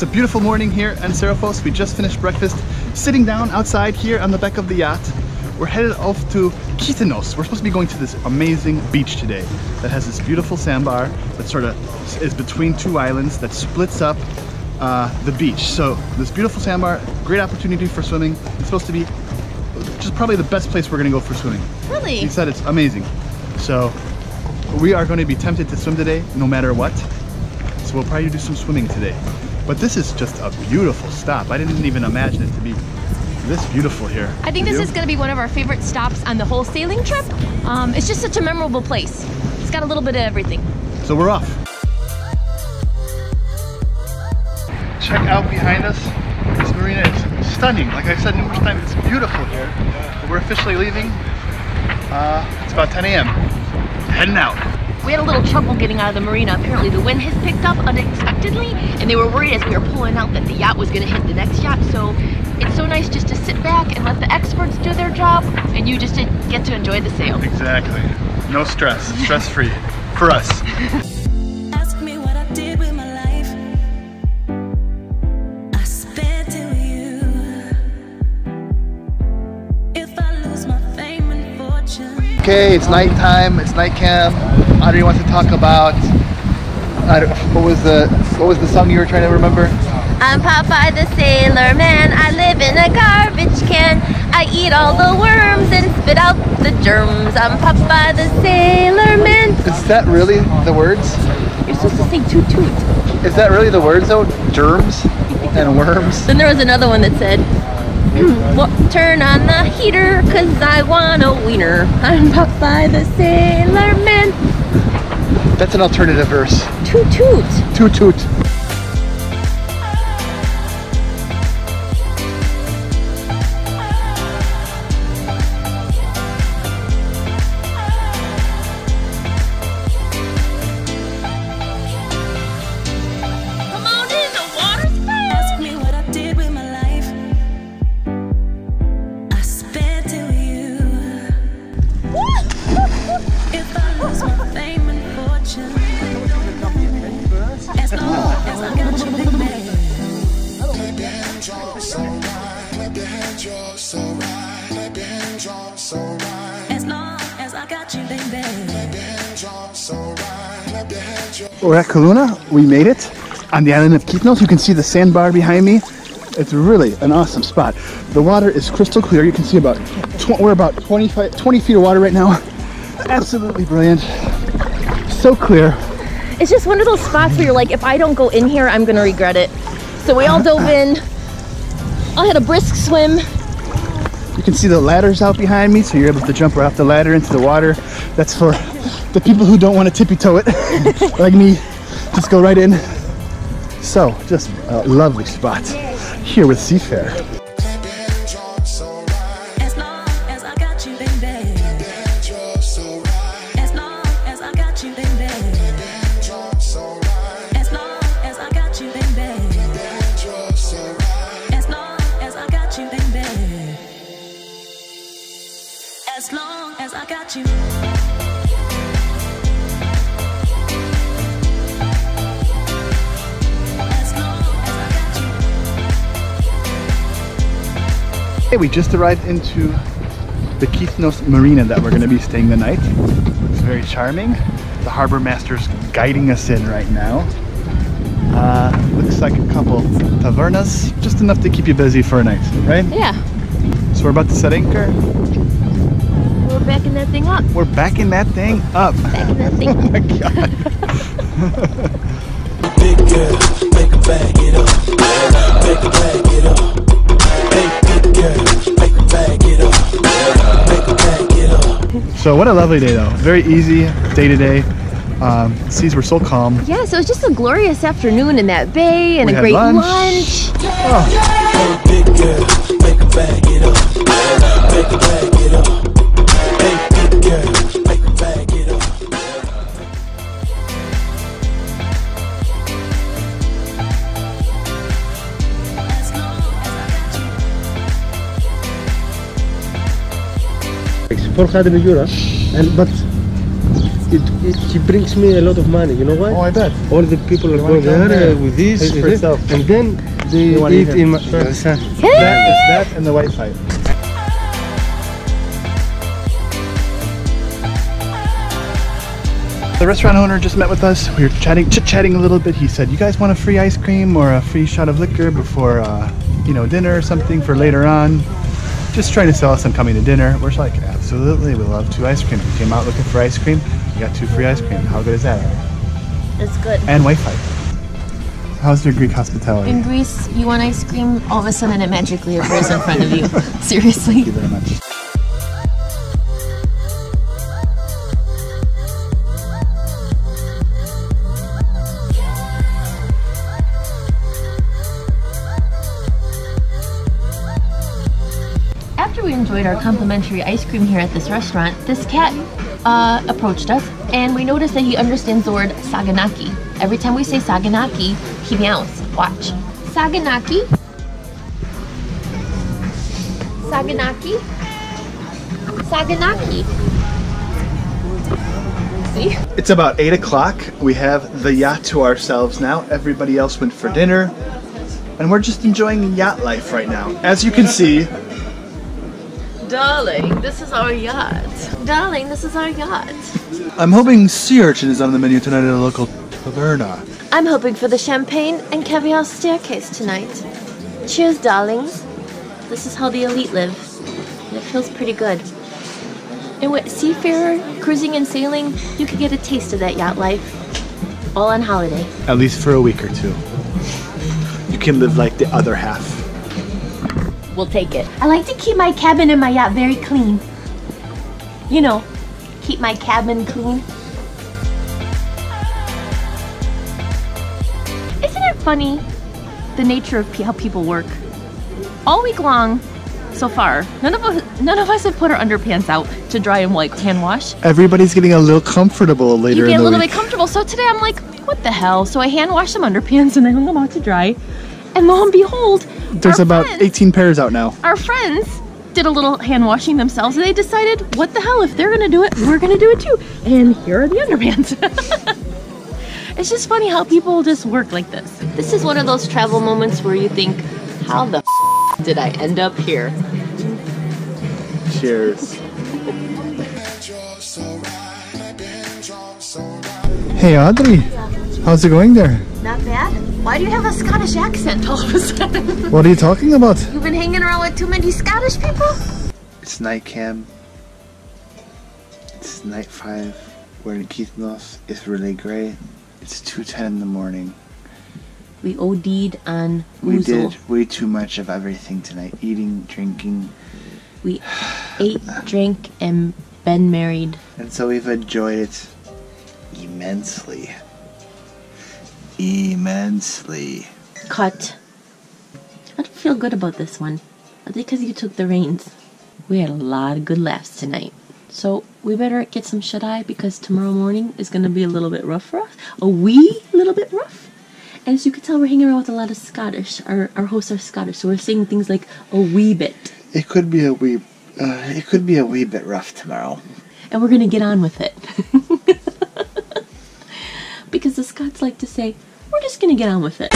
It's a beautiful morning here in Serifos. We just finished breakfast, sitting down outside here on the back of the yacht. We're headed off to Kythnos. We're supposed to be going to this amazing beach today that has this beautiful sandbar that sort of is between two islands that splits up uh, the beach. So this beautiful sandbar, great opportunity for swimming. It's supposed to be just probably the best place we're gonna go for swimming. Really? He said it's amazing. So we are going to be tempted to swim today no matter what. So we'll probably do some swimming today. But this is just a beautiful stop. I didn't even imagine it to be this beautiful here. I think this You? is going to be one of our favorite stops on the whole sailing trip. Um, it's just such a memorable place. It's got a little bit of everything. So we're off. Check out behind us. This marina is stunning. Like I said numerous times, it's beautiful here. We're officially leaving. Uh, it's about 10 a.m. Heading out. We had a little trouble getting out of the marina. Apparently the wind has picked up unexpectedly and they were worried as we were pulling out that the yacht was going to hit the next yacht. So it's so nice just to sit back and let the experts do their job and you just get to enjoy the sail. Exactly. No stress. Stress free. For us. Okay, it's nighttime. It's night camp. Audrey wants to talk about. I don't, what was the what was the song you were trying to remember? I'm Popeye the Sailor Man. I live in a garbage can. I eat all the worms and spit out the germs. I'm Popeye the Sailor Man. Is that really the words? You're supposed to sing toot toot. Is that really the words though? Germs and worms. Then there was another one that said, "Wa- Turn on the heater, cause I want a wiener. I'm Popeye the Sailor Man. That's an alternative verse. Toot toot. Toot toot. We're at Kolona. We made it on the island of Kythnos. You can see the sandbar behind me. It's really an awesome spot. The water is crystal clear. You can see about we're about 25, 20 feet of water right now. Absolutely brilliant. So clear. It's just one of those spots where you're like, if I don't go in here, I'm gonna regret it. So we all dove in. I had a brisk swim. You can see the ladders out behind me, so you're able to jump right off the ladder into the water. That's for the people who don't want to tippy toe it, like me. Just go right in. So, just a lovely spot here with Seafarer. Hey, we just arrived into the Kythnos Marina that we're going to be staying the night. It's very charming. The harbor master's guiding us in right now. Uh, looks like a couple tavernas, just enough to keep you busy for a night, right? Yeah, So we're about to set anchor. We're backing that thing up. We're backing that thing up. Backing that thing Oh my god. Big girl, make her bag it up. Make her bag it up. Hey, big girl, make her bag it up. Make her bag it up. So what a lovely day though. Very easy day to day. Um, seas were so calm. Yeah, so it was just a glorious afternoon in that bay and We a had great lunch. lunch. Hey, got you. It's 400 euro, and but it, it he brings me a lot of money. You know why? Oh, I bet. All the people are going there there? uh, with this, Taste it for and then they You eat eat in my. Sure. Son. That is that and the white fight. The restaurant owner just met with us. We were chatting, chit-chatting a little bit. He said, "You guys want a free ice cream or a free shot of liquor before, uh, you know, dinner or something for later on?" Just trying to sell us on coming to dinner. We're like, "Absolutely, we love two ice creams. We came out looking for ice cream. We got two free ice cream. How good is that?" It's good. And Wi-Fi. How's your Greek hospitality? In Greece, you want ice cream, all of a sudden it magically appears in front of you. Seriously. Thank you very much. Enjoyed our complimentary ice cream here at this restaurant, this cat uh, approached us and we noticed that he understands the word saganaki. Every time we say saganaki, he meows. Watch. Saganaki. Saganaki. Saganaki. See? It's about 8 o'clock. We have the yacht to ourselves now. Everybody else went for dinner. And we're just enjoying yacht life right now. As you can see, Darling, this is our yacht. Darling, this is our yacht. I'm hoping sea urchin is on the menu tonight at a local taverna. I'm hoping for the champagne and caviar staircase tonight. Cheers, darlings. This is how the elite live. And it feels pretty good. And with seafarer, cruising and sailing, you could get a taste of that yacht life. All on holiday. At least for a week or two. You can live like the other half. We'll take it. I like to keep my cabin and my yacht very clean. You know, keep my cabin clean. Isn't it funny the nature of how people work? All week long, so far, none of us none of us have put our underpants out to dry and like hand wash. Everybody's getting a little comfortable later You get a little week. bit comfortable. So today I'm like, what the hell? So I hand washed some underpants and I hung them out to dry. And lo and behold, There's our about friends- 18 pairs out now. our friends did a little hand washing themselves and they decided, what the hell, if they're gonna do it, we're gonna do it too. And here are the underpants. it's just funny how people just work like this. This is one of those travel moments where you think, how the f- did I end up here? Cheers. You're so right. Clap your hands, you're so right. Hey Audrey, how's it going there? Not bad. Why do you have a Scottish accent all of a sudden? What are you talking about? You've been hanging around with too many Scottish people? It's night cam. It's night five. We're in Kythnos. It's really great. It's 2.10 in the morning. We OD'd on We ouzo. did way too much of everything tonight. Eating, drinking. We ate, drank, and been married. And so we've enjoyed it immensely. Immensely. Cut. I don't feel good about this one. I think because you took the reins. We had a lot of good laughs tonight. So we better get some shut eye because tomorrow morning is going to be a little bit rough for us. A wee little bit rough. And as you can tell, we're hanging around with a lot of Scottish. Our, our hosts are Scottish, so we're saying things like a wee bit. It could be a wee. Uh, it could be a wee bit rough tomorrow. And we're going to get on with it. because the Scots like to say, just to get on with it.